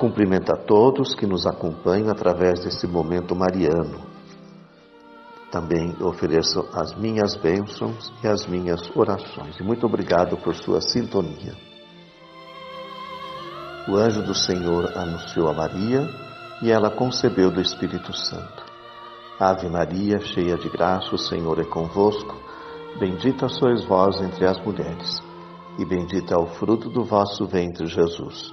cumprimento a todos que nos acompanham através desse momento mariano. Também ofereço as minhas bênçãos e as minhas orações. E muito obrigado por sua sintonia. O anjo do Senhor anunciou a Maria e ela concebeu do Espírito Santo. Ave Maria, cheia de graça, o Senhor é convosco. Bendita sois vós entre as mulheres, e bendito é o fruto do vosso ventre, Jesus.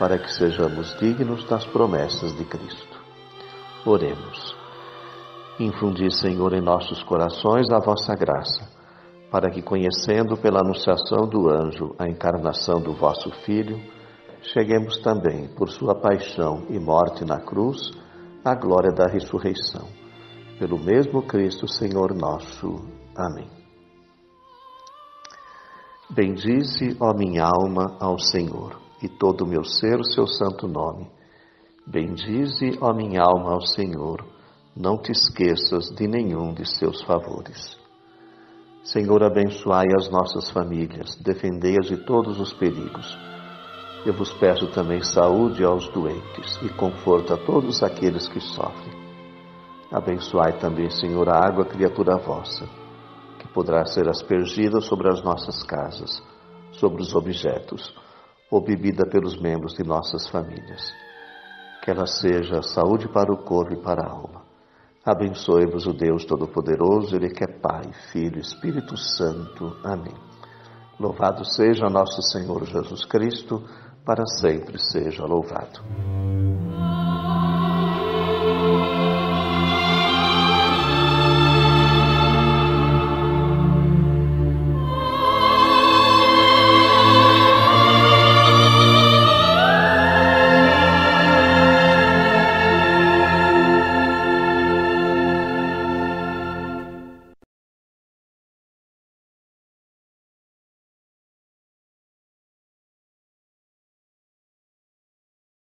para que sejamos dignos das promessas de Cristo. Oremos. Infundi, Senhor, em nossos corações a vossa graça, para que, conhecendo pela anunciação do anjo a encarnação do vosso Filho, cheguemos também, por sua paixão e morte na cruz, à glória da ressurreição. Pelo mesmo Cristo, Senhor nosso. Amém. Bendize, ó minha alma, ao Senhor e todo o meu ser o seu santo nome. Bendize, ó minha alma, ao Senhor, não te esqueças de nenhum de seus favores. Senhor, abençoai as nossas famílias, defendei-as de todos os perigos. Eu vos peço também saúde aos doentes e conforto a todos aqueles que sofrem. Abençoai também, Senhor, a água criatura vossa, que poderá ser aspergida sobre as nossas casas, sobre os objetos, ou bebida pelos membros de nossas famílias. Que ela seja saúde para o corpo e para a alma. Abençoe-vos o Deus Todo-Poderoso, Ele que é Pai, Filho Espírito Santo. Amém. Louvado seja nosso Senhor Jesus Cristo, para sempre seja louvado.